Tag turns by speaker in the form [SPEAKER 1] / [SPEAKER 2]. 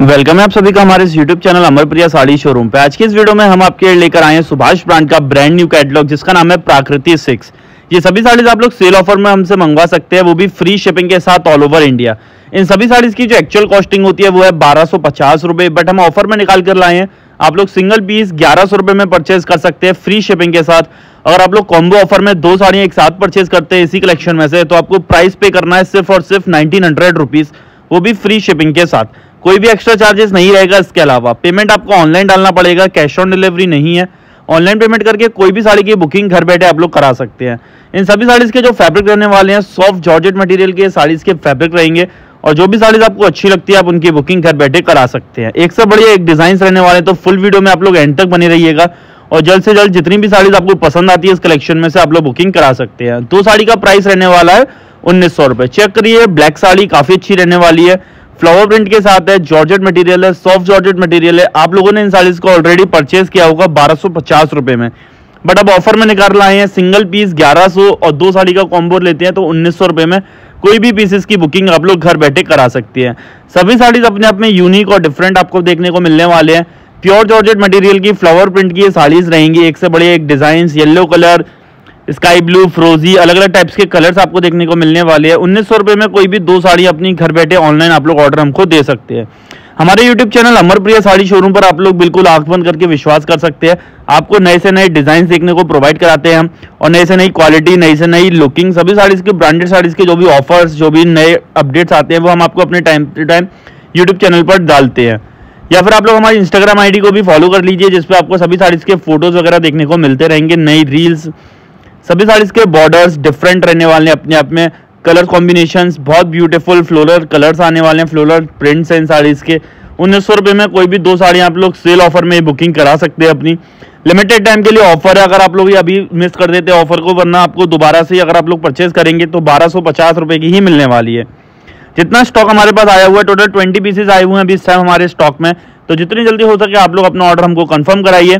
[SPEAKER 1] Welcome है आप सभी का हमारे YouTube channel Amar Priya sari showroom पे। आज की इस वीडियो में हम आपके लेकर आए हैं सुभाष ब्रांड का ब्रांड न्यू कैटलॉग जिसका नाम है प्राकृति सिक्स। ये सभी साड़ीज आप लोग सेल ऑफ़र में हमसे मंगवा सकते हैं, वो भी फ्री शिपिंग के साथ ऑल ओवर इंडिया इन सभी साड़ीज की जो एक्चुअल कॉस्टिंग होती है, वो है बारह सौ पचास बट हम ऑफ़र में निकाल कर लाए हैं। आप लोग सिंगल पीस ग्यारह सौ रुपए में परचेज कर सकते हैं फ्री शिपिंग के साथ। अगर आप लोग कॉम्बो ऑफ़र में दो साड़ियाँ एक साथ परचेज करते हैं इसी कलेक्शन में से तो आपको प्राइस पे करना है सिर्फ़ और सिर्फ़ नाइनटीन हंड्रेड रुपीज़ वो भी फ्री शिपिंग के साथ। कोई भी एक्स्ट्रा चार्जेस नहीं रहेगा इसके अलावा। पेमेंट आपको ऑनलाइन डालना पड़ेगा कैश ऑन डिलीवरी नहीं है। ऑनलाइन पेमेंट करके कोई भी साड़ी की बुकिंग घर बैठे आप लोग करा सकते हैं। इन सभी साड़ीज के जो फैब्रिक रहने वाले हैं सॉफ्ट जॉर्जेट मटेरियल के साड़ीज के फैब्रिक रहेंगे और जो भी साड़ीज आपको अच्छी लगती है, आप उनकी बुकिंग घर बैठे करा सकते हैं। एक से बढ़िया एक डिज़ाइन रहने वाले तो फुल वीडियो में आप लोग एंड तक बने रहिएगा और जल्द से जल्द जितनी भी साड़ीज आपको पसंद आती है, इस कलेक्शन में से आप लोग बुकिंग करा सकते हैं। दो साड़ी का प्राइस रहने वाला है उन्नीस सौ रुपए। चेक करिए ब्लैक साड़ी काफ़ी अच्छी रहने वाली है। फ्लावर प्रिंट के साथ है, जॉर्जेट मटेरियल है सॉफ्ट जॉर्जेट मटेरियल है। आप लोगों ने इन साड़ीज को ऑलरेडी परचेज किया होगा बारह रुपए में। बट अब ऑफ़र में निकाल लाए हैं सिंगल पीस ग्यारह सौ और दो साड़ी का कॉम्बो लेते हैं तो उन्नीस सौ रुपए में कोई भी पीसेस की बुकिंग आप लोग घर बैठे करा सकती हैं। सभी साड़ीज अपने आप में यूनिक और डिफरेंट आपको देखने को मिलने वाले हैं। प्योर जॉर्जेट मटेरियल की फ्लावर प्रिंट की ये साड़ीज रहेंगी, एक से बड़े एक design yellow colour sky blue, फ्रोजी अलग अलग टाइप्स के कलर्स आपको देखने को मिलने वाले हैं। उन्नीस सौ में कोई भी दो साड़ी अपनी घर बैठे ऑनलाइन आप लोग ऑर्डर हमको दे सकते हैं। हमारे YouTube channel Amar Priya sari showroom पर आप लोग बिल्कुल आँख बंद करके विश्वास कर सकते हैं। आपको नए से नए डिज़ाइन देखने को प्रोवाइड कराते हैं हम और नए से नई क्वालिटी नई से नई लुकिंग सभी साड़ीज के ब्रांडेड साड़ीज के जो भी ऑफर्स जो भी नए अपडेट्स आते हैं, वो हम आपको अपने time to time YouTube channel पर डालते हैं। या फिर आप लोग हमारी इंस्टाग्राम आईडी को भी फॉलो कर लीजिए जिसपे आपको सभी साड़ीज के फ़ोटोज़ वगैरह देखने को मिलते रहेंगे, नई रील्स सभी साड़ीज के बॉर्डर्स डिफरेंट रहने वाले हैं, अपने आप में कलर कॉम्बिनेशन बहुत ब्यूटीफुल फ्लोरल कलर्स आने वाले हैं फ्लोरल प्रिंट्स हैं इन साड़ीज के उन्नीस सौ रुपये में कोई भी दो साड़ियाँ आप लोग सेल ऑफ़र में बुकिंग करा सकते हैं अपनी। लिमिटेड टाइम के लिए ऑफ़र है, अगर आप लोग ये अभी मिस कर देते हैं ऑफ़र को, वरना आपको दोबारा से अगर आप लोग परचेज करेंगे तो बारह सौ पचास रुपये की ही मिलने वाली है। जितना स्टॉक हमारे पास आया हुआ है टोटल ट्वेंटी पीसेज आए हुए हैं अभी इस टाइम हमारे स्टॉक में। तो जितनी जल्दी हो सके आप लोग अपना ऑर्डर हमको कंफर्म कराइए।